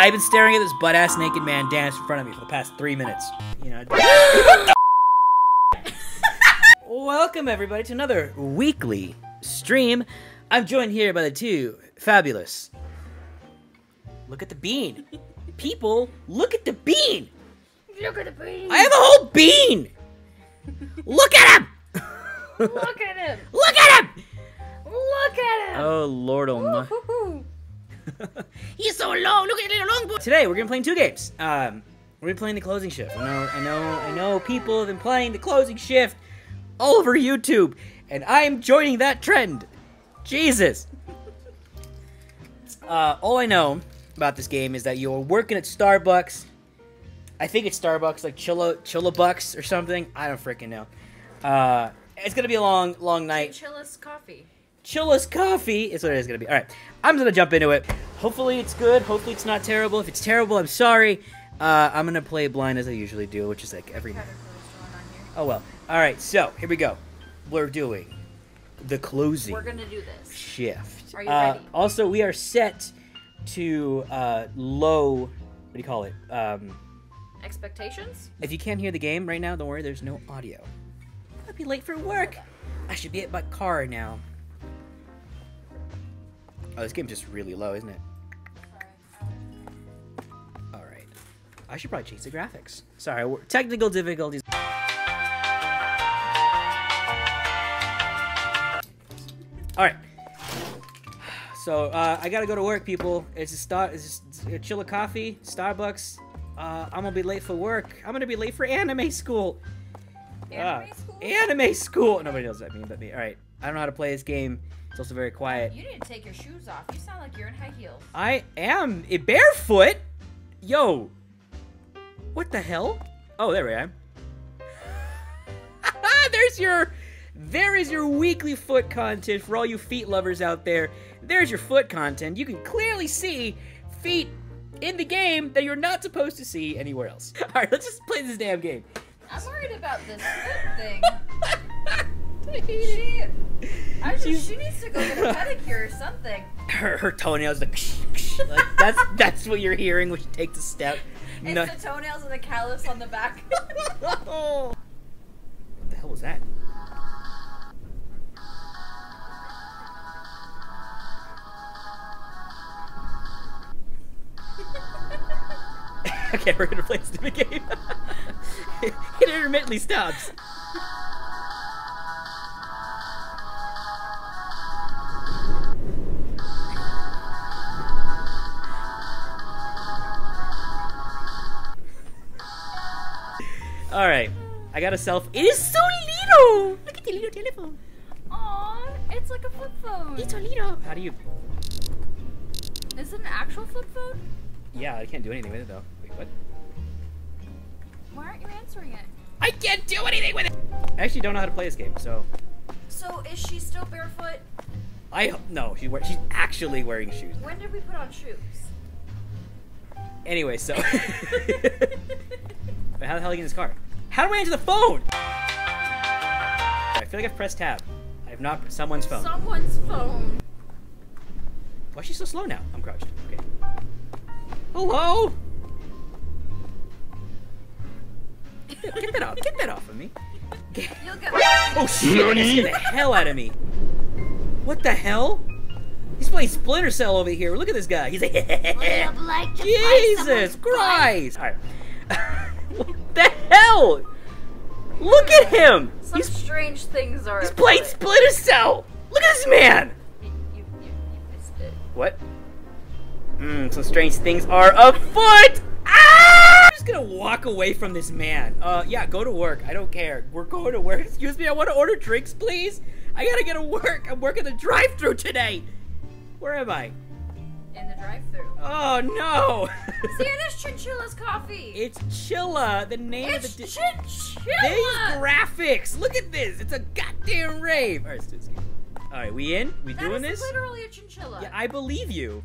I've been staring at this butt ass naked man dance in front of me for the past three minutes. You know. Welcome everybody to another weekly stream. I'm joined here by the two fabulous. Look at the bean. People, look at the bean. Look at the bean. I have a whole bean. Look at him. Look at him. Look at him. Look at him. Oh Lord oh Almighty. Woo-hoo-hoo. He's so long. Look at the long boy. Today we're gonna be playing two games. Um, we're gonna be playing the closing shift. I know, I know, I know. People have been playing the closing shift all over YouTube, and I am joining that trend. Jesus. Uh, all I know about this game is that you're working at Starbucks. I think it's Starbucks, like Chilla Chilla Bucks or something. I don't freaking know. Uh, it's gonna be a long, long night. Chilla's coffee. Chilla's coffee is what it is gonna be. All right, I'm gonna jump into it. Hopefully it's good. Hopefully it's not terrible. If it's terrible, I'm sorry. Uh, I'm gonna play blind as I usually do, which is like every. Caterpillar's going on here. Oh well. All right, so here we go. We're doing the closing We're gonna do this. shift. Are you Uh, ready? Also, we are set to uh, low. What do you call it? Um, Expectations? if you can't hear the game right now, don't worry. There's no audio. I'll be late for work. I should be at my car now. Oh, this game's just really low, isn't it? All right. I should probably change the graphics. Sorry, technical difficulties. All right. So uh, I gotta go to work, people. It's a start. It's a chill of coffee, Starbucks. Uh, I'm gonna be late for work. I'm gonna be late for anime school. Anime Ah, school? Anime school. Nobody knows what that means but me. All right. I don't know how to play this game. It's also very quiet. You didn't take your shoes off. You sound like you're in high heels. I am a barefoot. Yo. What the hell? Oh, there we are. There's your there is your weekly foot content for all you feet lovers out there. There's your foot content. You can clearly see feet in the game that you're not supposed to see anywhere else. All right, let's just play this damn game. I'm worried about this foot thing. She, I just, she needs to go get a pedicure or something. Her, her toenails like, like that's that's what you're hearing when she takes a step. It's No- the toenails and the callus on the back. what the hell was that? okay, we're gonna play a stupid game. it intermittently stops. All right, I got a self. It is so little. Look at the little telephone. Aw, it's like a flip phone. It's so little. How do you? Is it an actual flip phone? Yeah, I can't do anything with it though. Wait, what? Why aren't you answering it? I can't do anything with it. I actually don't know how to play this game, so So is she still barefoot? I no. She's wear- she's actually wearing shoes. When did we put on shoes? Anyway, so. Wait, how the hell are you in this car? How do I answer the phone? I feel like I've pressed tab. I have not. Someone's phone. Someone's phone. Why is she so slow now? I'm crouched. Okay. Hello. Get get that off. Get that off of me. Get- You'll get. Oh shit! That scared the hell out of me. What the hell? He's playing Splinter Cell over here. Look at this guy. He's like, like Jesus Christ! All right. what the hell? Look at him. Some He's strange things are. he's playing. Splinter Cell. Look at this man. You, you, you, you missed it. What? Mmm, some strange things are afoot! Ah! I'm just gonna walk away from this man. Uh, yeah, go to work. I don't care. We're going to work. Excuse me, I want to order drinks, please. I gotta get to work. I'm working the drive-through today. Where am I? In the drive-through. Oh no! See, it is Chinchilla's coffee. it's Chilla, the name it's of the. Di- Chinchilla. These graphics! Look at this! It's a goddamn rave! Alright, let's do. Alright, we in? We That doing is this? literally a chinchilla. Yeah, I believe you.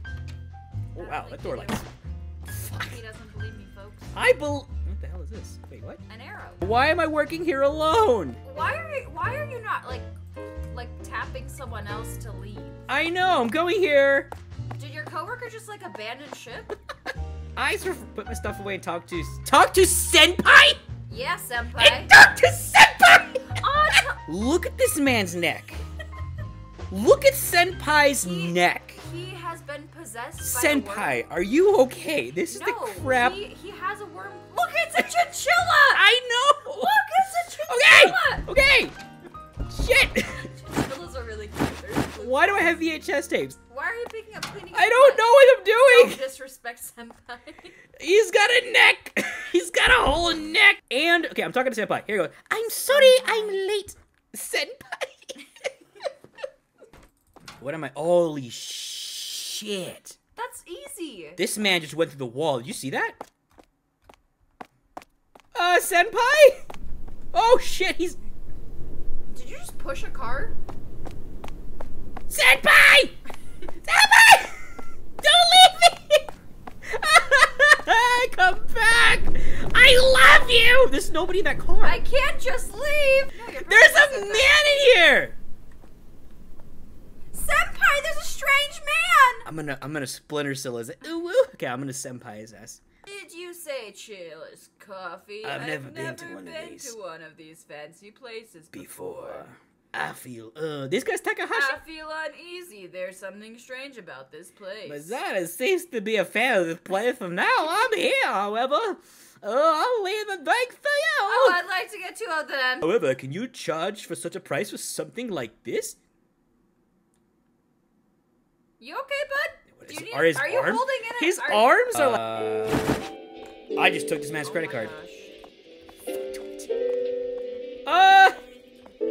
Oh wow, that door you likes. Fuck. He doesn't believe me, folks. I bel. What the hell is this? Wait, what? An arrow. Why am I working here alone? Why are you? Why are you not like, like tapping someone else to leave? I know, I'm going here. Coworker just like abandon ship? I sort of put my stuff away and talk to talk to Senpai. Yeah, And senpai. talk to Senpai. Oh, Look at this man's neck. Look at Senpai's He- neck. he has been possessed by a worm. Senpai, are you okay? This is No, the crap. He, he has a worm. Look, it's a chinchilla. I know. Look, it's a chinchilla. Okay. Okay. Shit. Chinchillas are really cute. Why do I have VHS tapes? Why are you picking up cleaning? I don't know what I'm Don't doing. disrespect senpai. He's got a neck. He's got a whole neck. And okay, I'm talking to Senpai. Here you go. I'm sorry, I'm late. Senpai. what am I? Holy shit. That's easy. This man just went through the wall. You see that? Uh, Senpai? Oh shit, he's. Did you just push a car? Senpai! Senpai! Don't leave me! Come back! I love you! There's nobody in that car. I can't just leave. No, There's a man sit in here! Senpai, there's a strange man. I'm gonna I'm gonna splinter cell his ooh, ooh. Okay, I'm gonna senpai his ass. Did you say Chili's coffee? I've never been to one of been these. to one of these fancy places Before. I feel uh this guy's Takahashi. I feel uneasy. There's something strange about this place. Mazada seems to be a fan of this place from now. I'm here, however. Uh, I'll leave the bank for you. Oh, I'd like to get two of them. However, can you charge for such a price for something like this? You okay, bud? You need- Are his are you arms? holding it? His Are- arms are like. I just took this man's Oh credit card. gosh.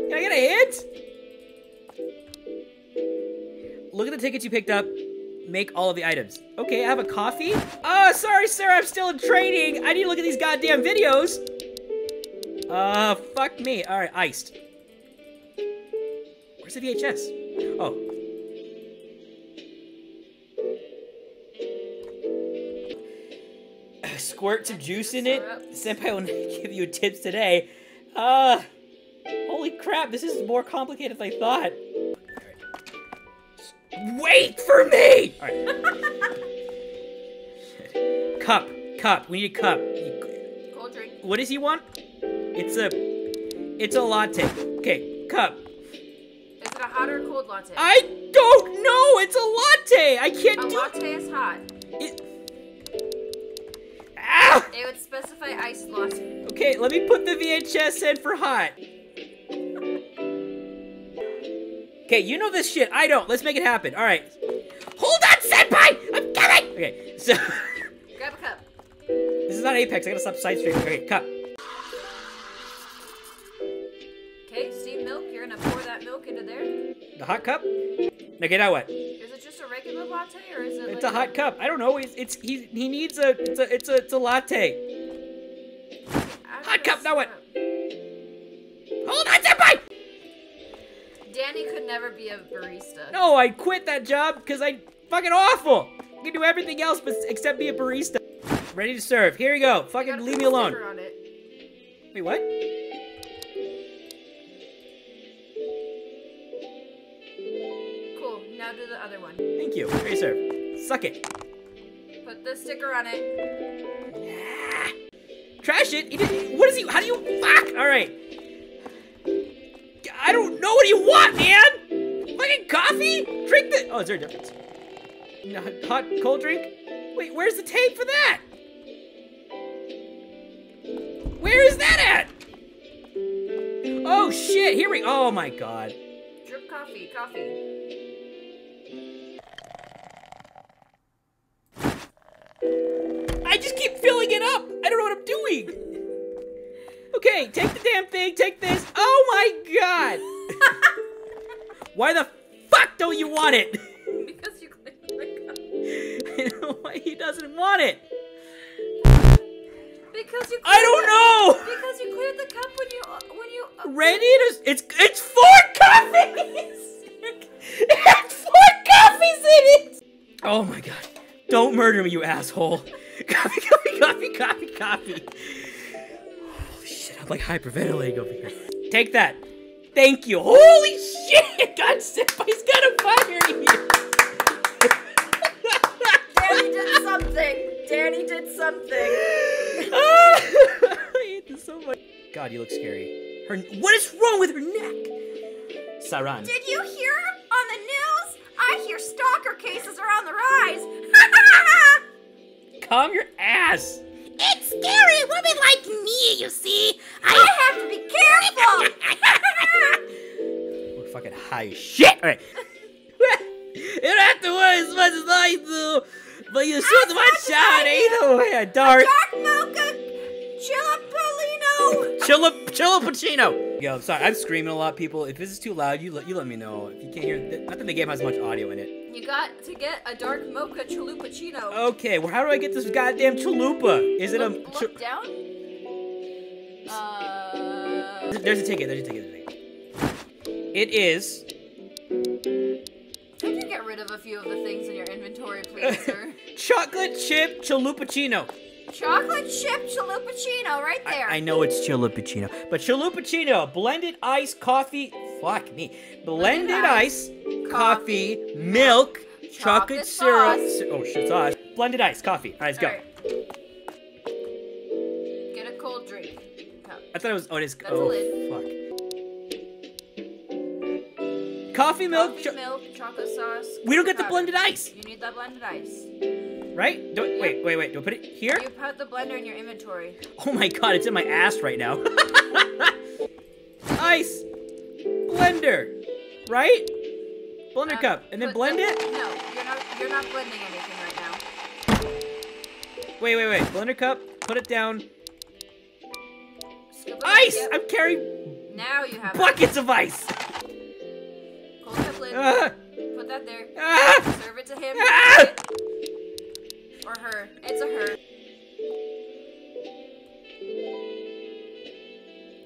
Can I get a hint? Look at the tickets you picked up. Make all of the items. Okay, I have a coffee. Oh, sorry, sir. I'm still in training. I need to look at these goddamn videos. Uh, fuck me. All right, iced. Where's the VHS? Oh. Squirt some juice in it. Senpai will give you tips today. Uh, holy crap, this is more complicated than I thought. Wait for me! Alright. cup, cup, we need a cup. Cold drink. What does he want? It's a, it's a latte. Okay, cup. Is it a hot or cold latte? I don't know, it's a latte! I can't a do latte is hot. it. Ah! It would specify iced latte. Okay, let me put the VHS in for hot. Okay, you know this shit. I don't. Let's make it happen. All right. Hold on, senpai. I'm coming. Okay, so Grab a cup. this is not Apex. I gotta stop side streaming. Okay, cup. Okay, steamed milk. You're gonna pour that milk into there. The hot cup. Okay, now what? Is it just a regular latte or is it? It's like a hot cup. I don't know. It's, it's he he needs a it's a it's a it's a latte. Hot cup, now what? Hold on, senpai. Danny could never be a barista. No, I quit that job because I fucking awful. I can do everything else but except be a barista. Ready to serve. Here you go. Fucking leave me alone. sticker on it. Wait, what? Cool. Now do the other one. Thank you. Ready to serve. Suck it. Put the sticker on it. Trash it. What is he? How do you? Fuck. All right. I don't know. What do you want, man? Fucking coffee? Drink the. Oh, is there a difference? Hot, cold drink? Wait, where's the tape for that? Where is that at? Oh shit! Here we. Oh my god. Drip coffee. Coffee. I just keep filling it up. I don't know what I'm doing. Okay, take the damn thing. Take this. Oh my god. Why the fuck don't you want it? because you cup. I know why he doesn't want it. Because you. I don't the- know. Because you cleared the cup when you uh, when you. uh, Ready to? It's it's four coffees. it's four coffees in it. Oh my god! Don't murder me, you asshole! Coffee, coffee, coffee, coffee, coffee. I'm like hyperventilating over here. Take that. Thank you. Holy shit! God, Senpai's got a fire here. Danny did something. Danny did something. oh, I hate this so much. God, you look scary. Her. What is wrong with her neck? Saran. Did you hear on the news? I hear stalker cases are on the rise. Calm your ass. It's scary women like me, you see. I have to be careful. We're fucking high as shit. All right. you don't have to worry as much as I do, but you shoot As my shot either way. A dart. Dark mocha chilipolino. Chilla, chilla Pacino. Yo, I'm sorry. I'm screaming a lot, people. If this is too loud, you let, you let me know. If you can't hear, th- not that the game has much audio in it. You got to get a dark mocha chalupuccino. Okay, well, how do I get this goddamn chalupa? Is it a? look, ch- look down. Uh, There's a ticket. There's a ticket. There's a ticket. It is could you get rid of a few of the things in your inventory, please, sir? chocolate chip chalupuccino. Chocolate chip chalupuccino, right there. I know it's chalupuccino, but chalupuccino, blended ice, coffee. Fuck me. Blended Blended ice, ice, coffee, coffee, milk, chocolate, chocolate syrup. Oh shit, sauce. Blended ice, coffee. All right, let's go. Alright. Get a cold drink. Cup. I thought it was. Oh, it is. That's oh, fuck. Coffee, milk. Coffee, cho- milk, chocolate sauce. we don't get the blended ice, You need that blended ice. right? don't wait, wait, wait. Do I put it here? You put the blender in your inventory. Oh my god, it's in my ass right now. Ice. Blender. Right? Blender Um, cup. And then blend it? No, you're not. You're not blending anything right now. Wait, wait, wait. Blender cup. Put it down. Scoop it Ice! Yep. I'm carrying Now you have buckets of ice. Ah, Put that there. ah, Serve it to him. Ah! Or her. It's a her.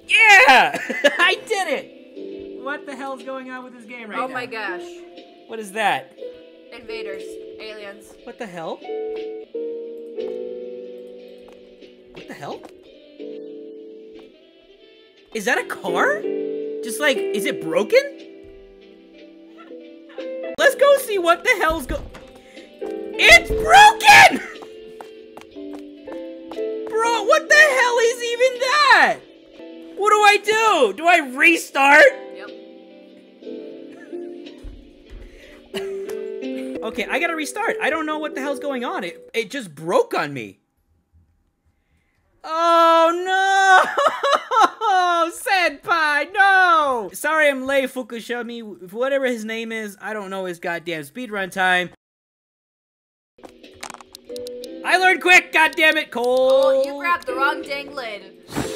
yeah! I did it! What the hell's going on with this game right oh now? Oh my gosh. What is that? Invaders. Aliens. What the hell? What the hell? Is that a car? Just like, is it broken? Let's go see what the hell's go- It's broken! Bro, what the hell is even that? What do I do? Do I restart? Yep. Okay, I gotta restart. I don't know what the hell's going on. It it just broke on me. Oh no! Senpai, no! Sorry I'm late, Fukushimi. Whatever his name is, I don't know his goddamn speedrun time. I learned quick, goddammit, Cole! Oh, you grabbed the wrong dang lid.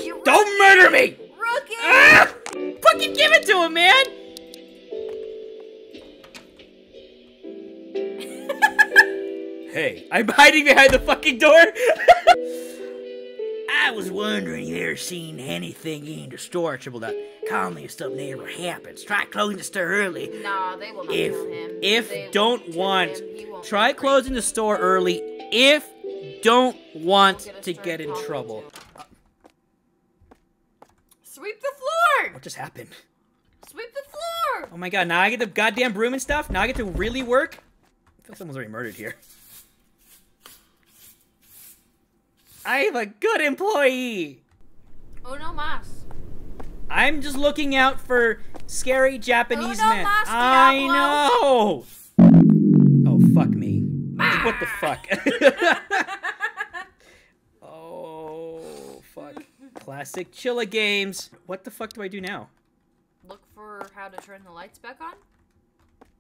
You Don't murder me! rookie! Ah! Fucking give it to him, man! Hey, I'm hiding behind the fucking door. I was wondering you ever seen anything in the store, Triple Dot. Call me if something ever happens. Try closing the store early. Nah, they will not If kill him. if They don't want, him. Try closing the store early. If don't want get to get in trouble. to- Sweep the floor! What just happened? Sweep the floor! Oh my god, now I get the goddamn broom and stuff? Now I get to really work? I feel someone's already murdered here. I'm a good employee! Uno mas. I'm just looking out for scary Japanese Uno men. mas, I know! Oh, fuck me. What the fuck? oh, fuck. Classic Chilla games. What the fuck do I do now? Look for how to turn the lights back on.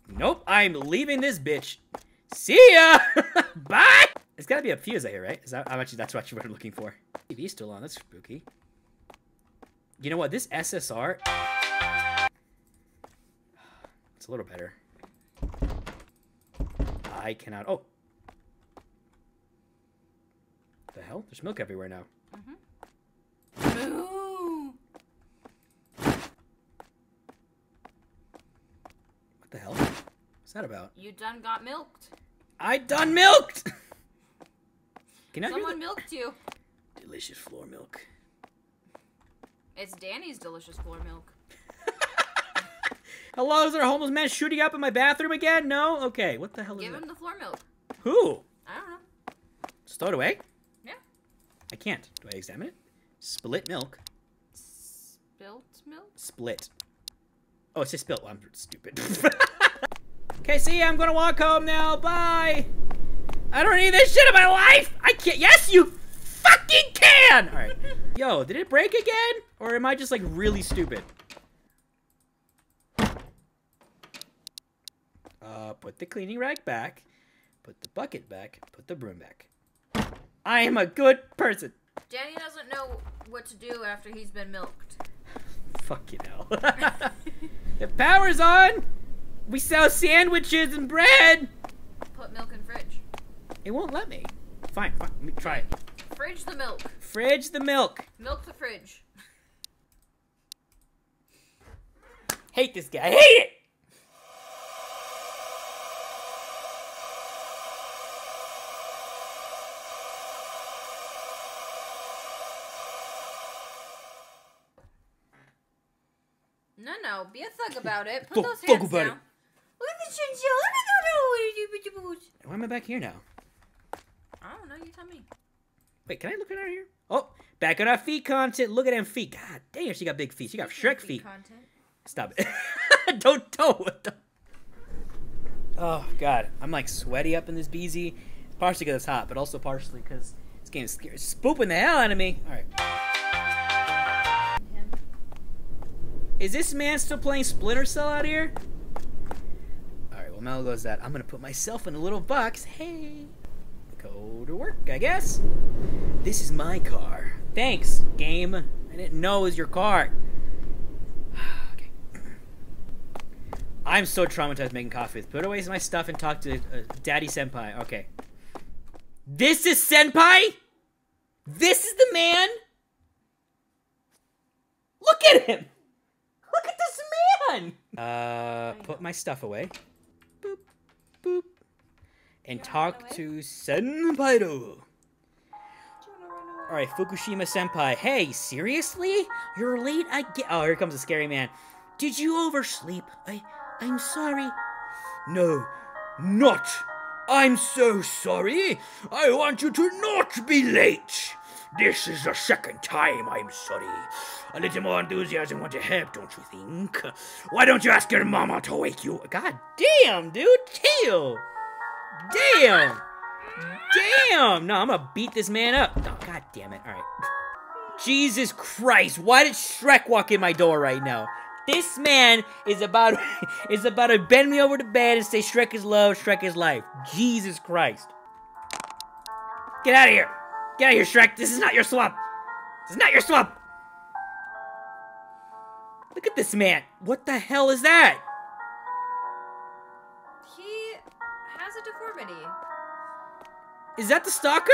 Nope, I'm leaving this bitch. See ya! Bye! It's gotta be a fuse here, right? Is that I'm actually that's what you were looking for. TV's still on, that's spooky. You know what, this SSR It's a little better. I cannot oh. The hell? There's milk everywhere now. Moo! What the hell? What's that about? You done got milked. I done milked! Can I Someone milked you. delicious floor milk? It's Danny's delicious floor milk. Hello, is there a homeless man shooting up in my bathroom again? No? Okay, what the hell is Give that? him the floor milk. Who? I don't know. Throw it away? Yeah. I can't. Do I examine it? Split milk. Spilt milk? Split. Oh, it's just spilt. I'm stupid. okay, see, I'm gonna walk home now. Bye. I don't need this shit in my life. I can't. Yes, you fucking can. All right. Yo, did it break again, or am I just like really stupid? Uh, put the cleaning rag back. Put the bucket back. Put the broom back. I am a good person. Danny doesn't know what to do after he's been milked. Fuck you know. the power's on. We sell sandwiches and bread. Put milk in fridge. It won't let me. Fine, fine. Let me try it. Fridge the milk. Fridge the milk. Milk the fridge. Hate this guy. I hate it. No, no, be a thug about it. Put Thug- those thug hands down. it. Look at the chinchilla. Look at the Why am I back here now? I don't know. You tell me. Wait, can I look at her here? Oh, back on our feet content. Look at them feet. God damn, she got big feet. She got Shrek feet. Content. Stop it. don't, don't, don't. Oh, God. I'm like sweaty up in this BZ. Partially because it's hot, but also partially because this game is scary. It's spooping the hell out of me. All right. Is this man still playing Splinter Cell out here? Alright, well, Mel goes that. I'm gonna put myself in a little box. Hey. Go to work, I guess. This is my car. Thanks, game. I didn't know it was your car. okay. I'm so traumatized making coffee. Put away my stuff and talk to uh, Daddy Senpai. Okay. This is Senpai? This is the man? Look at him! Look at this man! Uh, put my stuff away. Boop, boop. And talk to Senpai. Alright, Fukushima Senpai. Hey, seriously? You're late again. Oh, here comes a scary man. Did you oversleep? I, I'm sorry. No, not. I'm so sorry. I want you to not be late. This is the second time I'm sorry. A little more enthusiasm won't help, don't you think? Why don't you ask your mama to wake you? God damn, dude, chill. Damn. Damn! No, I'm gonna beat this man up. Oh, God damn it. Alright. Jesus Christ, why did Shrek walk in my door right now? This man is about is about to bend me over to bed and say Shrek is love, Shrek is life. Jesus Christ. Get out of here! Get out of here, Shrek! This is not your swamp! This is not your swamp! Look at this man! What the hell is that? Is that the stalker?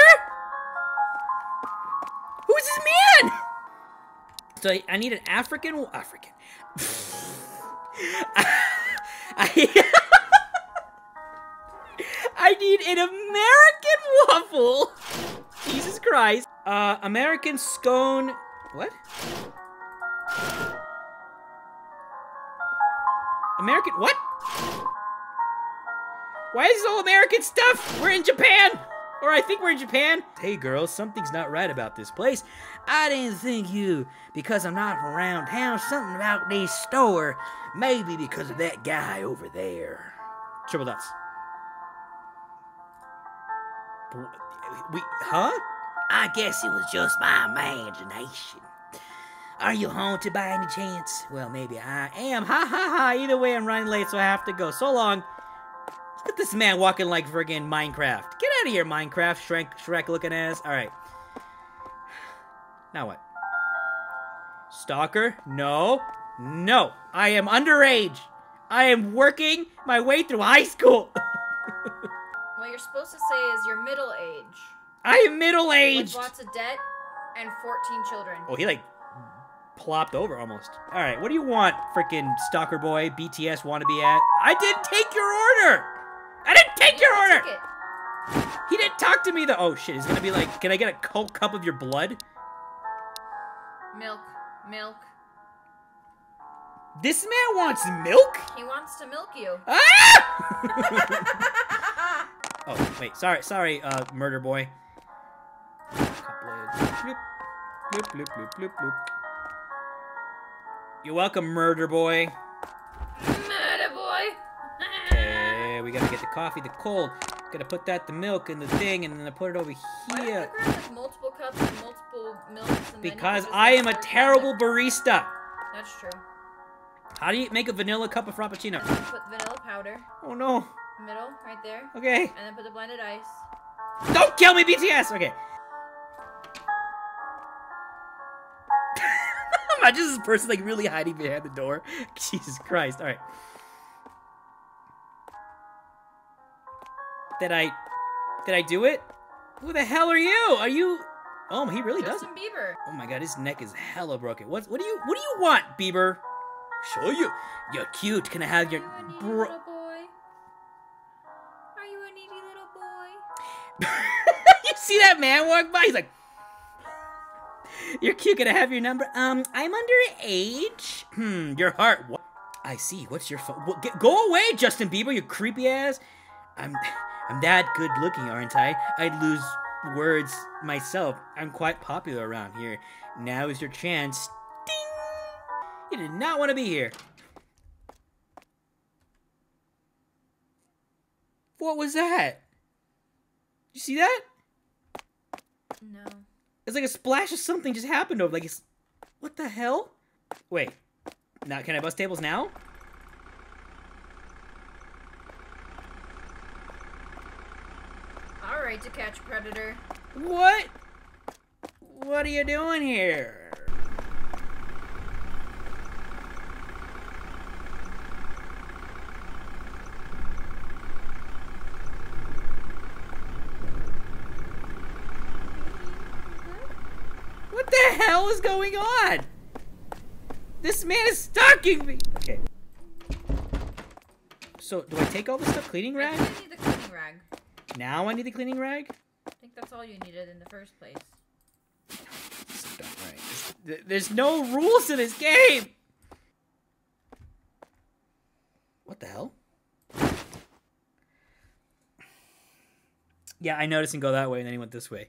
Who's this man? So I, need an African African. I, I need an American waffle. Jesus Christ. Uh, American scone. What? American what? Why is this all American stuff? We're in Japan! Or I think we're in Japan. Hey girls, something's not right about this place. I didn't think you, because I'm not from around town, something about this store. Maybe because of that guy over there. Triple dots. We, huh? I guess it was just my imagination. Are you haunted by any chance? Well, maybe I am. Ha ha ha. Either way, I'm running late, so I have to go. So long. Look at this man walking like friggin' Minecraft. Get out of here, Minecraft, Shrek, Shrek looking ass. Alright. Now what? Stalker? No. No. I am underage. I am working my way through high school. What you're supposed to say is you're middle age, I am middle with aged. lots of debt and 14 children. Oh, he like plopped over almost. Alright, what do you want, freaking stalker boy, BTS wannabe at? I didn't take your order! I didn't take your Yeah, order! He didn't talk to me though. Oh shit, he's gonna be like, can I get a whole cup of your blood? Milk, milk. This man wants milk? He wants to milk you. Ah! oh, wait, sorry, sorry, uh, murder boy. Bloop, bloop, bloop, bloop, bloop, bloop. You're welcome, murder boy. Murder boy. Okay, we gotta get the coffee, the cold. Gotta put that, the milk, in the thing, and then I put it over Why do you here. grab like multiple cups and multiple milks? And Because I am a pour it down terrible it? barista. That's true. How do you make a vanilla cup of frappuccino? Put vanilla powder, Oh no. middle, right there, Okay. and then put the blended ice. Don't kill me, BTS! Okay. Imagine this person like really hiding behind the door. Jesus Christ. Alright. Did I did I do it? Who the hell are you? Are you Oh he really does Justin Bieber. Oh my god, his neck is hella broken. What what do you what do you want, Bieber? Show you. You're cute. Can I have your Are you a needy bro little boy? Are you a needy little boy? you see that man walk by? He's like, "You're cute. Can I have your number?" Um, I'm underage. Hmm, your heart. What? I see. What's your phone? What, get, go away, Justin Bieber. You creepy ass. I'm, I'm that good looking, aren't I? I'd lose words myself. I'm quite popular around here. Now is your chance. Ding. You did not want to be here. What was that? You see that? No. It's like a splash of something just happened over. Like it's, what the hell? Wait, now can I bust tables now? To catch a predator. What? What are you doing here? What the hell is going on? This man is stalking me. Okay. So, do I take all the stuff cleaning rag? you need the cleaning rag. Now I need the cleaning rag? I think that's all you needed in the first place. Right. There's no rules to this game. What the hell? Yeah, I noticed and go that way, and then he went this way.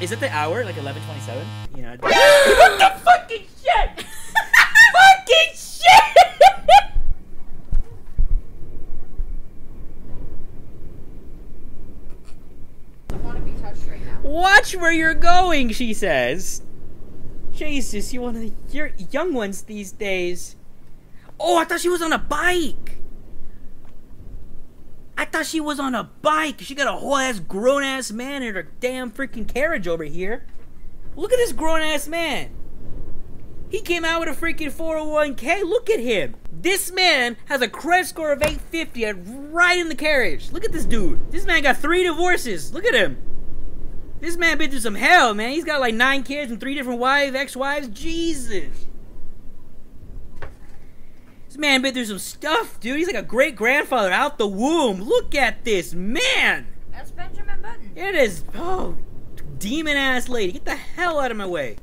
Is it the hour? Like eleven twenty-seven? You know. what the fucking shit? fucking shit! I want to be touched right now. Watch where you're going, she says. Jesus, you one of the you're young ones these days. Oh, I thought she was on a bike. Thought she was on a bike. She got a whole ass grown ass man in her damn freaking carriage over here. Look at this grown ass man. He came out with a freaking 401k. Look at him. This man has a credit score of 850 and right in the carriage. Look at this dude. This man got three divorces. Look at him. This man been through some hell, man. He's got like nine kids and three different wives, ex-wives. Jesus. Man been through some stuff, dude. He's like a great grandfather out the womb. Look at this man. That's Benjamin Button. It is oh, demon ass lady. Get the hell out of my way.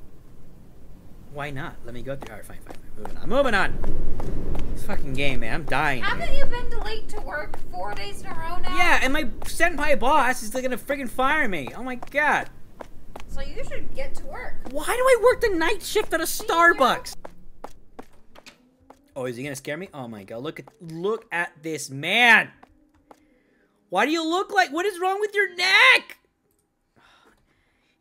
Why not? Let me go through. All right, fine, fine. Moving on. Moving on. This fucking game, man. I'm dying. Haven't you been late to work four days in a row now? Yeah, and my senpai boss is like gonna friggin' fire me. Oh my god. So you should get to work. Why do I work the night shift at a Starbucks? Oh, is he gonna scare me? Oh my god! Look at look at this man. Why do you look like? What is wrong with your neck?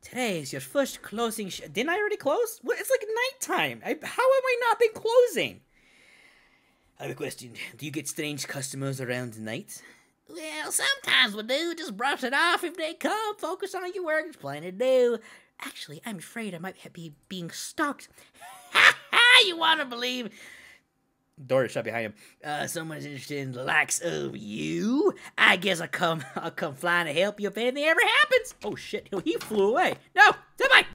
Today is your first closing. Didn't I already close? What? It's like nighttime. I, how have I not been closing? I have a question. Do you get strange customers around night? Well, sometimes we do. Just brush it off if they come. Focus on your work. It's plenty to do. Actually, I'm afraid I might be being stalked. Ha ha! You want to believe? Door is shut behind him. Uh, someone's interested in the likes of you. I guess I'll come. I'll come flying to help you if anything ever happens. Oh shit! He flew away. No, somebody.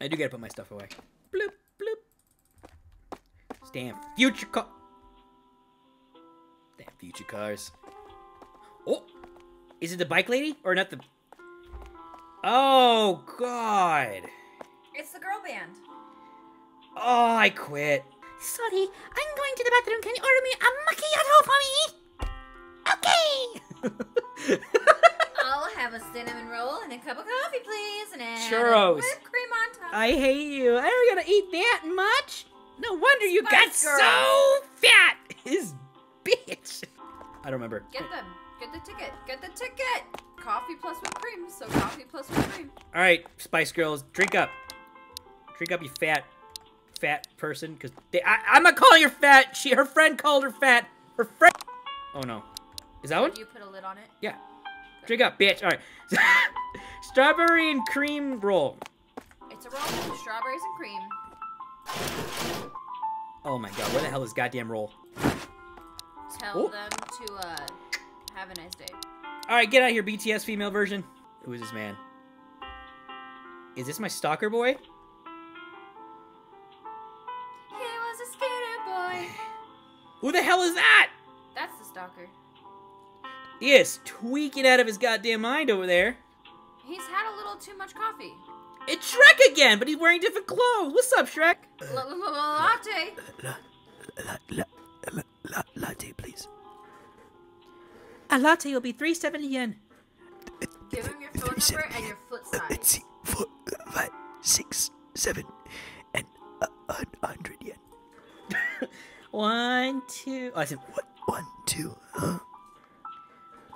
I do gotta put my stuff away. Bloop bloop. Damn future car. Damn future cars. Oh, is it the bike lady or not the? Oh God. It's the girl band. Oh, I quit. Sorry, I'm going to the bathroom. Can you order me a macchiato for me? Okay. I'll have a cinnamon roll and a cup of coffee, please, and add Churros. whipped cream on top. I hate you. I never gonna eat that much. No wonder you got Spice Girls. so fat. His bitch. I don't remember. Get them. Get the ticket. Get the ticket. Coffee plus whipped cream. So coffee plus whipped cream. All right, Spice Girls, drink up. Drink up, you fat, fat person. Cause they, I, I'm not calling her fat. She, her friend called her fat. Her friend. Oh no, is that one? You put a lid on it. Yeah. Drink up, bitch. All right. Strawberry and cream roll. It's a roll with strawberries and cream. Oh my god, where the hell is goddamn roll? Tell Oh. them to uh have a nice day. All right, get out of here, BTS female version. Who is this man? Is this my stalker boy? Who the hell is that? That's the stalker. He is tweaking out of his goddamn mind over there. He's had a little too much coffee. It's Shrek again, but he's wearing different clothes. What's up, Shrek? La- la- la- la- Latte. La, la, la, la, la, latte, please. A latte will be 370 yen. Give him your phone number and your foot Uh, let's size. see. Four, five, six, seven, and a a hundred yen. One, two. Oh, I said, What? One, two, huh?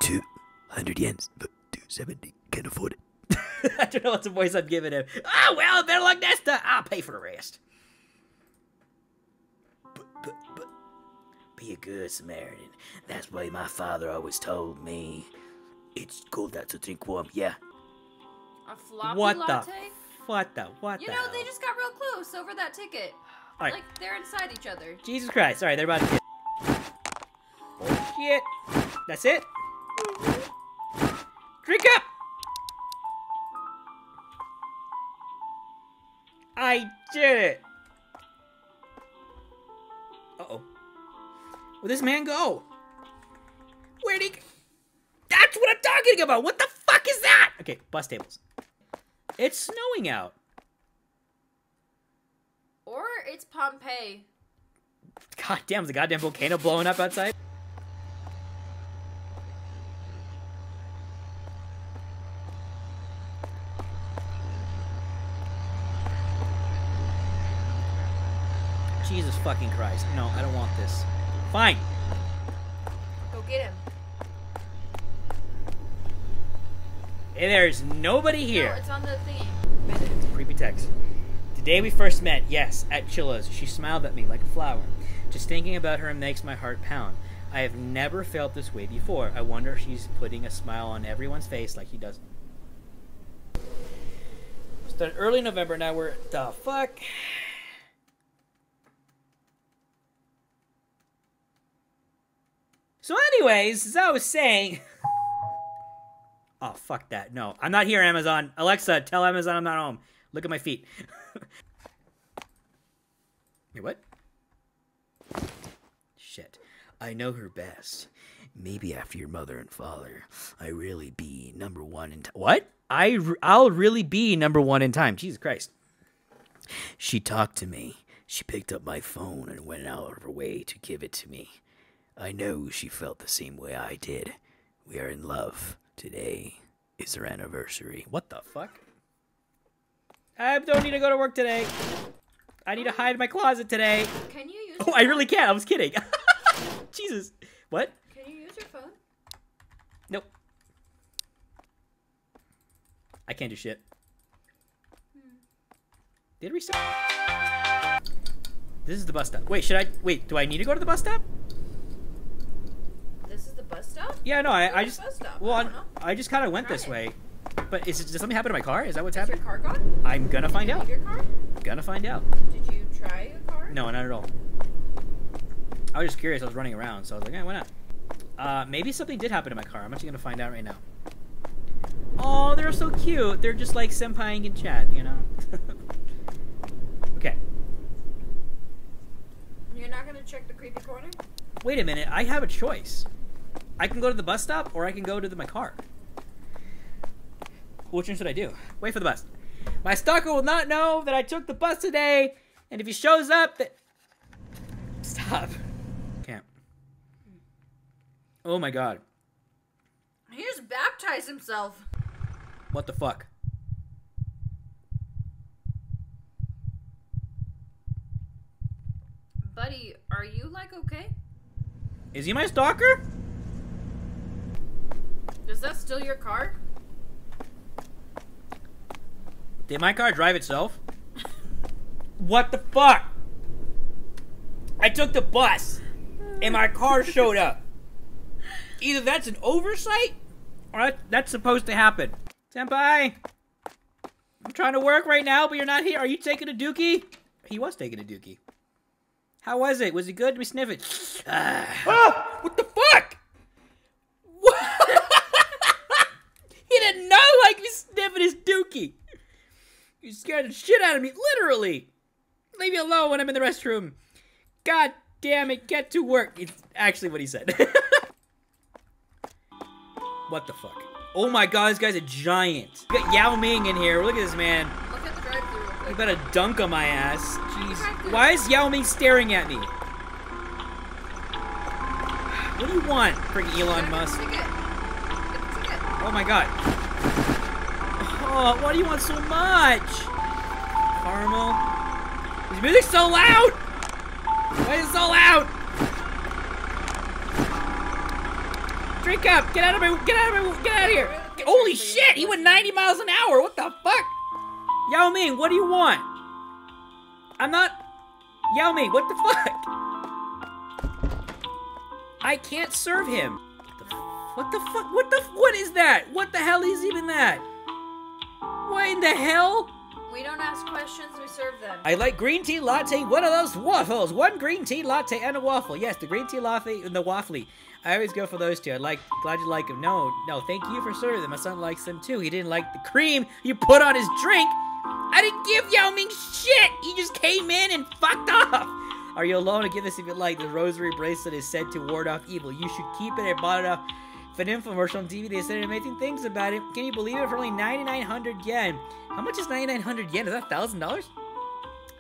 Two hundred yens, but two seventy. can't afford it. I don't know what the voice I'm giving him. Oh, well, better luck next time. I'll pay for the rest. But, but, but, be a good Samaritan. That's why my father always told me. It's cool that to drink warm, yeah. A floppy What latte. the? What the? What you the? know, hell? they just got real close over that ticket. All right. Like they're inside each other. Jesus Christ. All right, they're about to. Oh, shit. That's it? Drink up! I did it! Uh oh. Where'd this man go? Where'd he. That's what I'm talking about! What the fuck is that? Okay, bus tables. It's snowing out. Or it's Pompeii. God damn, is the goddamn volcano blowing up outside? Jesus fucking Christ. No, I don't want this. Fine. Go get him. Hey, there's nobody here. No, it's on the thingy. Creepy text. Day we first met, yes, at Chilla's, she smiled at me like a flower. Just thinking about her makes my heart pound. I have never felt this way before. I wonder if she's putting a smile on everyone's face like he does. Started early November, now we're the fuck. So, anyways, as I was saying. Oh, fuck that. No, I'm not here, Amazon. Alexa, tell Amazon I'm not home. Look at my feet. Wait, what? Shit. I know her best. Maybe after your mother and father, I really be number one in. T- What? I, I'll really be number one in time. Jesus Christ. She talked to me. She picked up my phone and went out of her way to give it to me. I know she felt the same way I did. We are in love. Today is her anniversary. What the fuck? I don't need to go to work today. I need to oh. hide in my closet today. Can you use? Oh, I really can't. I was kidding. Jesus. What? Can you use your phone? Nope. I can't do shit. Hmm. Did it restart? This is the bus stop. Wait, should I? Wait, do I need to go to the bus stop? This is the bus stop. Yeah, no, I, I just. stop? Well, I I, don't know. I just kind of went Try this it. way. But is it, did something happen to my car? Is that what's Is your happening? car gone? I'm gonna find out. your car? Gonna find out. Did you try a car? No, not at all. I was just curious. I was running around, so I was like, eh, why not? Uh, maybe something did happen to my car. I'm actually gonna find out right now. Oh, they're so cute. They're just like senpaiing in chat, you know. okay. You're not gonna check the creepy corner? Wait a minute. I have a choice. I can go to the bus stop, or I can go to the, my car. Which one should I do? Wait for the bus. My stalker will not know that I took the bus today, and if he shows up, that. Stop. Can't. Oh my god. He just baptized himself. What the fuck? Buddy, are you like okay? Is he my stalker? Is that still your car? Did my car drive itself? what the fuck? I took the bus and my car showed up. Either that's an oversight or that's supposed to happen. Senpai! I'm trying to work right now, but you're not here. Are you taking a dookie? He was taking a dookie. How was it? Was it good? Let me sniff it. Ah, what the fuck? What? he didn't know like me sniffing his dookie. You scared the shit out of me, literally. Leave me alone when I'm in the restroom. God damn it, get to work. It's actually what he said. what the fuck? Oh my god, this guy's a giant. We got Yao Ming in here. Look at this man. Look at the drive-through You quick. better dunk on my ass. Jeez. Why is Yao Ming staring at me? What do you want, freaking Elon Musk? Ticket. Get the ticket. Oh my god. Oh, why do you want so much? Caramel. This music's so loud! Why is it so loud? Drink up! Get out of my get out of my get out of here! Holy shit! He went 90 miles an hour! What the fuck? Yao Ming, what do you want? I'm not Yao Ming, what the fuck? I can't serve him. What the fuck? What the? What is that? What the hell is even that? What in the hell? We don't ask questions, we serve them. I like green tea latte. One of those waffles. One green tea latte and a waffle. Yes, the green tea latte and the waffly. I always go for those two. I like. Glad you like them. No, no. Thank you for serving them. My son likes them too. He didn't like the cream you put on his drink. I didn't give Yao Ming shit. He just came in and fucked off. Are you alone? Give this if you like. The rosary bracelet is said to ward off evil. You should keep it. I bought it off an infomercial on TV. They said amazing things about it. Can you believe it? For only 9,900 yen. How much is 9,900 yen? Is that thousand dollars?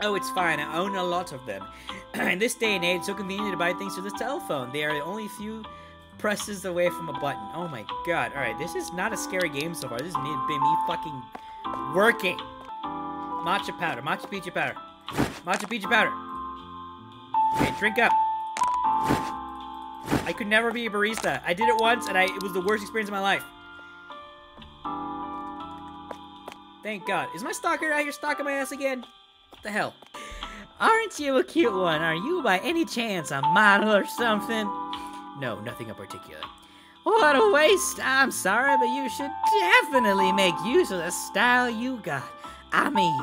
Oh, it's fine. I own a lot of them. In this day and age, it's so convenient to buy things through this telephone. They are the only few presses away from a button. Oh my god. Alright, this is not a scary game so far. This has been me fucking working. Matcha powder. Matcha peach powder. Matcha peach powder. Okay, drink up. I could never be a barista. I did it once, and I it was the worst experience of my life. Thank God. Is my stalker out here stalking my ass again? What the hell? Aren't you a cute one? Are you by any chance a model or something? No, nothing in particular. What a waste. I'm sorry, but you should definitely make use of the style you got. I mean,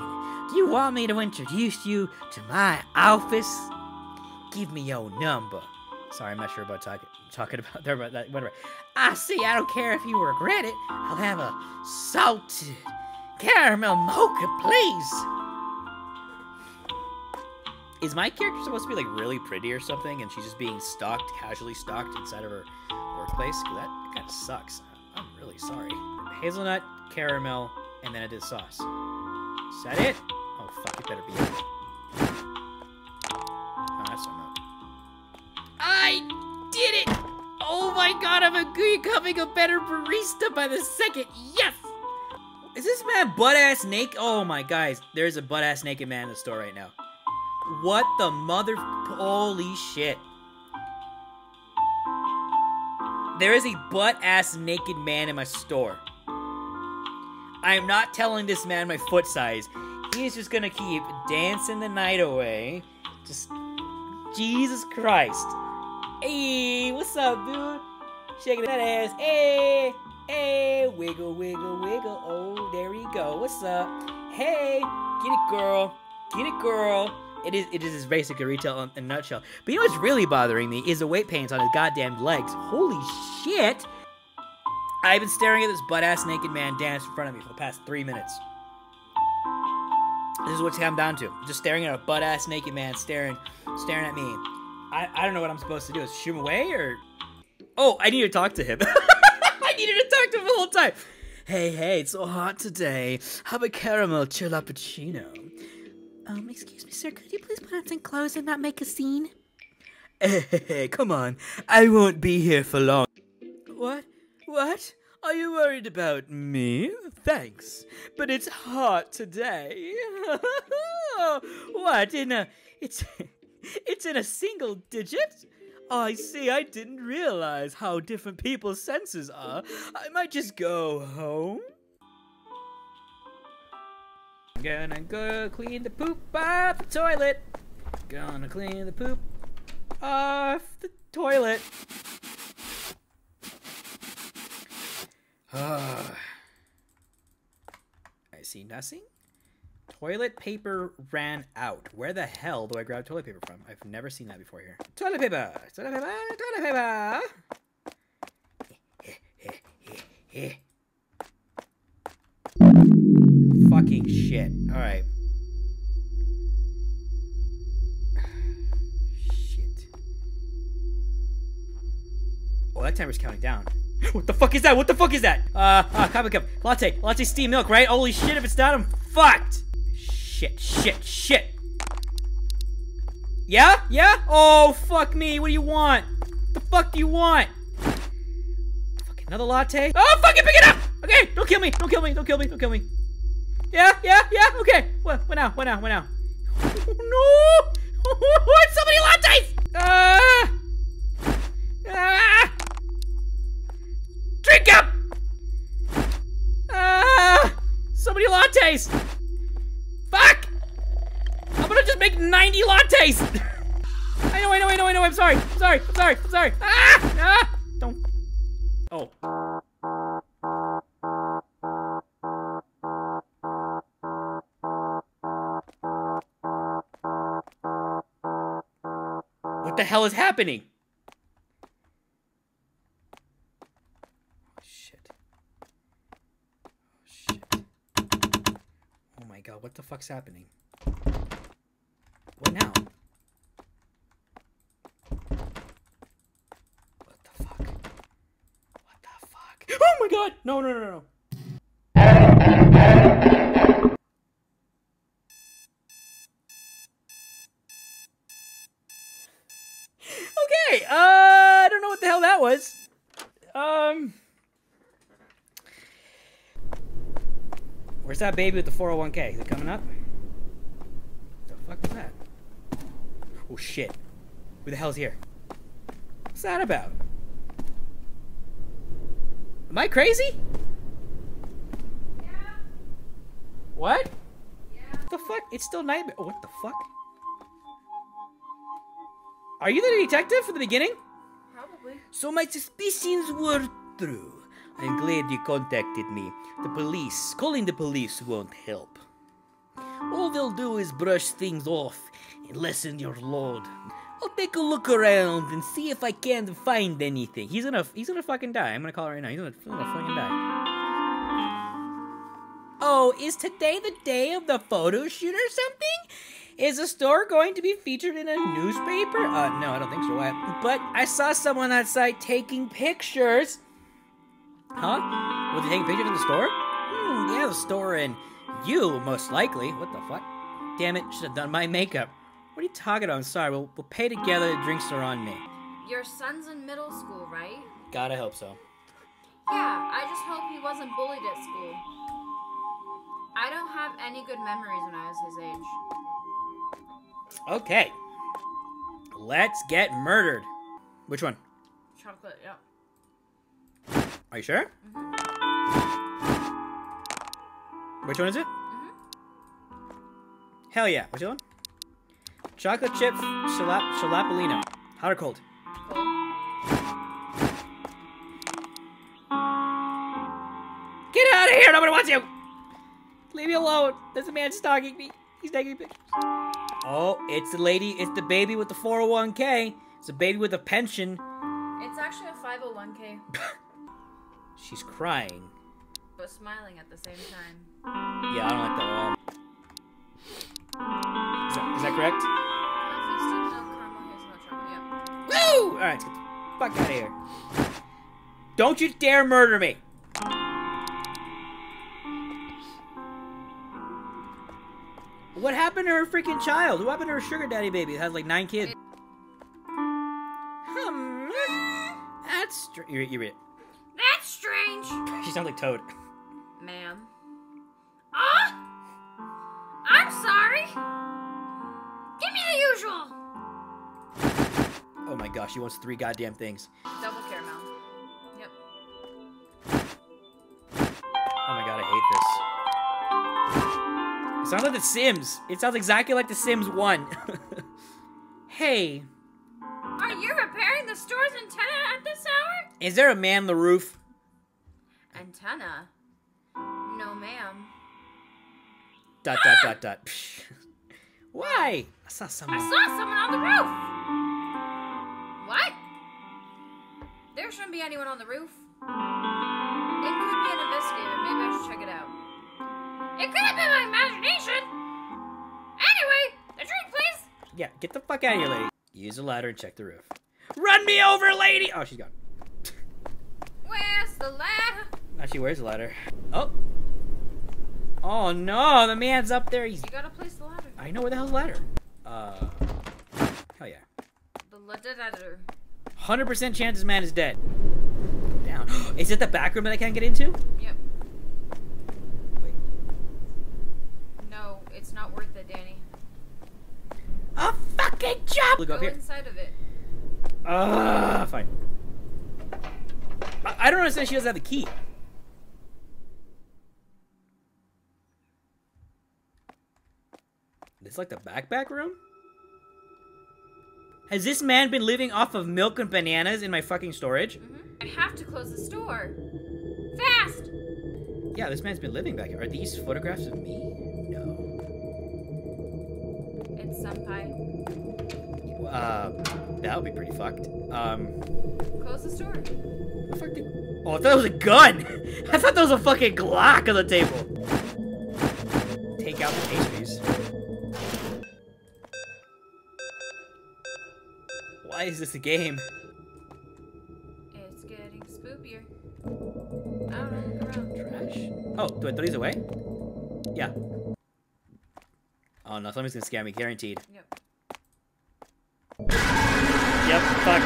do you want me to introduce you to my office? Give me your number. Sorry, I'm not sure about talking talking about there about that. Whatever. I see. I don't care if you regret it. I'll have a salted caramel mocha, please. Is my character supposed to be like really pretty or something, and she's just being stalked, casually stalked inside of her workplace? that kind of sucks. I'm really sorry. Hazelnut, caramel, and then I did sauce. Is that it? Oh fuck! It better be it. Did it! Oh my god, I'm becoming a better barista by the second. Yes! Is this man butt ass naked? Oh my guys, there's a butt ass naked man in the store right now. What the mother? Holy shit! There is a butt ass naked man in my store. I am not telling this man my foot size. He is just gonna keep dancing the night away. Just Jesus Christ. Hey, what's up, dude? Shaking that ass. Hey, hey, wiggle, wiggle, wiggle. Oh, there we go. What's up? Hey, get it, girl. Get it, girl. It is it is his basic retail in a nutshell. But you know what's really bothering me is the weight pains on his goddamn legs. Holy shit! I've been staring at this butt ass naked man dance in front of me for the past three minutes. This is what what's come down to. Just staring at a butt ass naked man staring staring at me. I, I don't know what I'm supposed to do. Is shoo him away or Oh, I need to talk to him. I needed to talk to him the whole time. Hey, hey, it's so hot today. How about caramel chilappuccino? Um, excuse me, sir. Could you please put on some clothes and not make a scene? Hey, come on. I won't be here for long. What? What? Are you worried about me? Thanks. But it's hot today. what, in a. It's. It's in a single digit? I see, I didn't realize how different people's senses are. I might just go home. Gonna go clean the poop off the toilet. Gonna clean the poop off the toilet. Ah. I see nothing. Toilet paper ran out. Where the hell do I grab toilet paper from? I've never seen that before here. Toilet paper! Toilet paper! Toilet paper! Fucking shit. Alright. Shit. Oh, that timer's counting down. What the fuck is that? What the fuck is that? Uh, uh, coffee cup. Latte. Latte steam milk, right? Holy shit, if it's not, I'm fucked! Shit, shit, shit. Yeah? Yeah? Oh, fuck me. What do you want? The fuck do you want? Fucking another latte? Oh, fucking pick it up! Okay, don't kill me. Don't kill me. Don't kill me. Don't kill me. Yeah, yeah, yeah. Okay. What? What now? What now? What now? no! What? So many lattes! Ah! Ah! Drink up! Ah! So many lattes! Fuck! I'm gonna just make 90 lattes! I know, I know, I know, I know, I'm sorry, sorry, sorry, sorry. Ah! Ah! Don't. Oh. What the hell is happening? Oh, shit. Oh, shit. Oh my god, what the fuck's happening? What now? What the fuck? What the fuck? Oh my god! No, no, no, no. Okay, uh, I don't know what the hell that was. Um. Where's that baby with the 401k? Is it coming up? The fuck was that? Oh shit. Who the hell's here? What's that about? Am I crazy? What? The fuck? It's still nightmare. Oh, what the fuck? Are you the detective from the beginning? Probably. So my suspicions were true. I'm glad you contacted me. The police, calling the police won't help. All they'll do is brush things off and lessen your load. I'll take a look around and see if I can find anything. He's gonna, he's gonna fucking die. I'm gonna call it right now. He's gonna, he's gonna fucking die. Oh, is today the day of the photo shoot or something? Is the store going to be featured in a newspaper? Uh, no, I don't think so. I, but I saw someone outside taking pictures. Huh? Was he taking pictures in the store? Hmm, yeah, the store and you, most likely. What the fuck? Damn it, should have done my makeup. What are you talking about? I'm sorry, we'll, we'll pay together, the drinks are on me. Your son's in middle school, right? Gotta hope so. Yeah, I just hope he wasn't bullied at school. I don't have any good memories when I was his age. Okay. Let's get murdered. Which one? Chocolate, yeah. Are you sure? Mm-hmm. Which one is it? Mm-hmm. Hell yeah. Which one? Chocolate chip shalap shalapolino. Hot or cold? Cool. Get out of here! Nobody wants you! Leave me alone. There's a man stalking me. He's taking pictures. Oh, it's the lady. It's the baby with the 401k. It's a baby with a pension. It's actually a 501k, She's crying. but smiling at the same time. Yeah, I don't like that at all. Is that, is that correct? Coffee, steamed milk, caramel, hazelnut chocolate, yeah. Woo! Alright, let's get the fuck out of here. Don't you dare murder me! What happened to her freaking child? What happened to her sugar daddy baby that has like nine kids? Hmm. That's str- you're, you're it. She sounds like Toad. Ma'am. Ah! I'm sorry! Give me the usual! Oh my gosh, she wants three goddamn things. Double caramel. Yep. Oh my god, I hate this. It sounds like The Sims. It sounds exactly like The Sims 1. hey, Are you repairing the store's antenna at this hour? is there a man on the roof? Antenna? No, ma'am. Dot dot dot dot. Why? I saw someone. I saw someone on the roof! What? There shouldn't be anyone on the roof. It could be an investigator. Maybe I should check it out. It could have been my imagination! Anyway, the drink, please! Yeah, get the fuck out of here, lady. Use a ladder and check the roof. Run me over, lady! Oh, she's gone. Where's the ladder? Now where's the ladder. Oh. Oh no, the man's up there. He's. You gotta place the ladder. I know where the hell's the ladder. Uh. Hell yeah. The ladder. 100% chance this man is dead. Down. Is it the back room that I can't get into? Yep. Wait. No, it's not worth it, Danny. A fucking job! Look Go up here. inside of it. Ah, fine. I, I don't understand. She doesn't have the key. This like the back back room. Has this man been living off of milk and bananas in my fucking storage? hmm I have to close the store. Fast! Yeah, this man's been living back here. Are these photographs of me? No. It's Senpai. Uh, that would be pretty fucked. Um, Close the store. the fuck did... Oh, I thought it was a gun! I thought that was a fucking Glock on the table! Take out the Why is this a game? It's getting spoopier. I don't know, look around. Trash? Oh, do I throw these away? Yeah. Oh no, somebody's gonna scare me, guaranteed. Yep. Yep, fuck.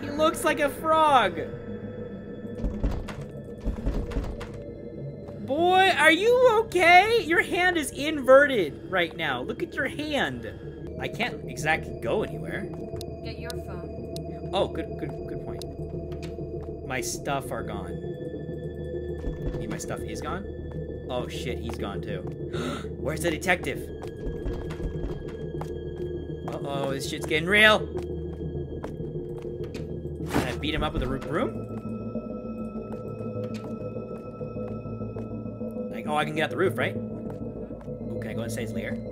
He looks like a frog. Boy, are you okay? Your hand is inverted right now. Look at your hand. I can't exactly go anywhere. Get your phone. Oh, good, good, good point. My stuff are gone. You mean my stuff is gone? Oh shit, he's gone too. Where's the detective? Uh oh, this shit's getting real. Can I beat him up with a root broom? Oh, I can get out the roof, right? Ooh, can I go inside his lair? Ooh.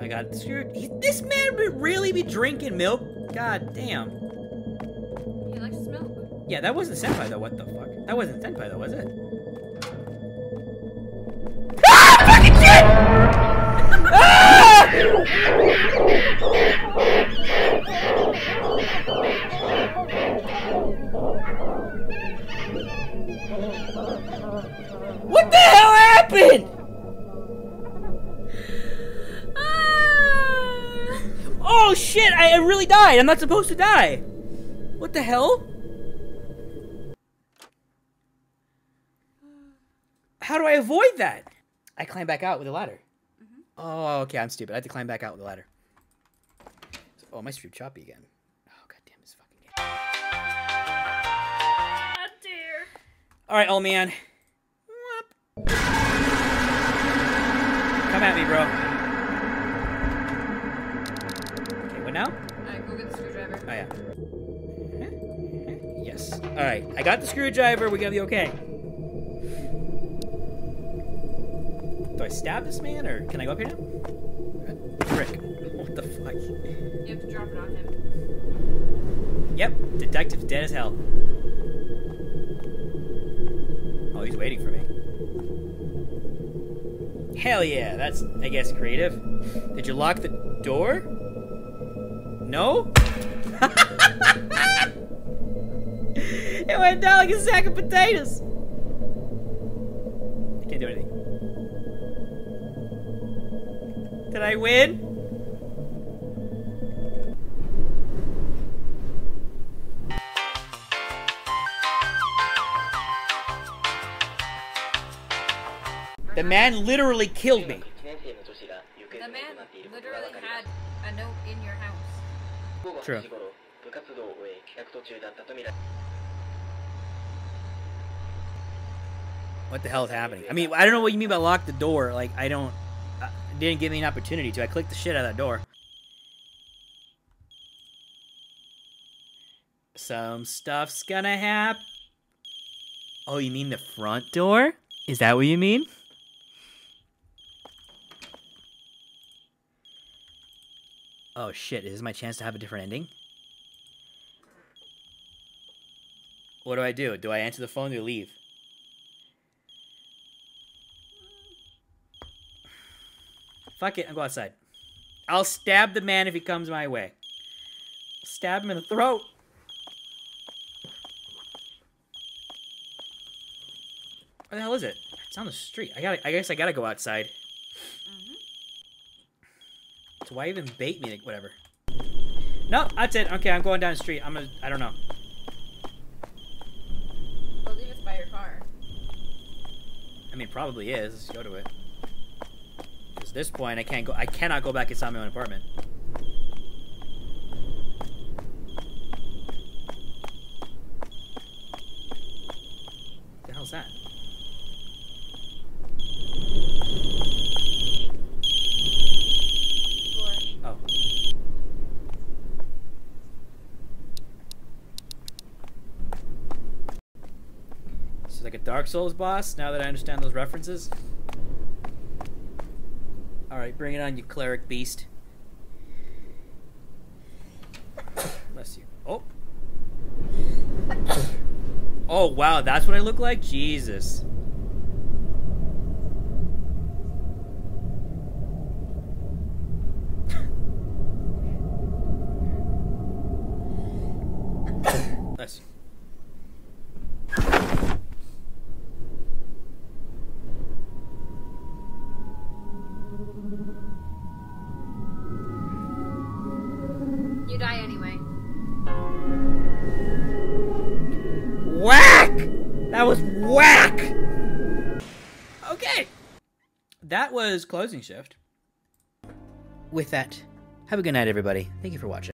I got screwed. He, this man would really be drinking milk? God damn. He likes milk. Yeah, that wasn't senpai though. What the fuck? That wasn't senpai though, was it? Ah! Fucking shit! Ah! What the hell happened? Ah! Oh shit! I, really died. I'm not supposed to die. What the hell? How do I avoid that? I climb back out with a ladder. Oh, okay. I'm stupid. I have to climb back out with a ladder. Oh, my stream choppy again. Oh, goddamn this fucking game. Ah, dear. All right, old man. Come at me, bro. Okay, what now? Alright, go get the screwdriver. Oh yeah. Yes. All right. I got the screwdriver. We're gonna be okay. Do I stab this man, or can I go up here now? Frick. What the fuck? You have to drop it on him. Yep. Detective's dead as hell. Oh, he's waiting for me. Hell yeah. That's, I guess, creative. Did you lock the door? No? it went down like a sack of potatoes. I can't do anything. Did I win? The man literally killed me. The man literally had a note in your house. True. What the hell is happening? I mean, I don't know what you mean by lock the door. Like, I don't... Uh, didn't give me an opportunity to. I clicked the shit out of that door. Some stuff's gonna happen. Oh, you mean the front door? Is that what you mean? Oh shit, is this my chance to have a different ending? What do I do? Do I answer the phone or leave? Fuck it, I'll go outside. I'll stab the man if he comes my way. Stab him in the throat. Where the hell is it? It's on the street. I gotta. I guess I gotta go outside. So why even bait me? Like, whatever. No, that's it. Okay, I'm going down the street. I'm gonna. I don't know. I believe it's by your car. I mean, it probably is. Let's go to it. Because at this point, I can't go. I cannot go back inside my own apartment. The hell's that? Floor. Oh. This is like a Dark Souls boss, now that I understand those references. Alright, bring it on, you cleric beast. Bless you. Oh. Oh, wow, that's what I look like? Jesus. Closing shift. With that, have a good night, everybody. Thank you for watching.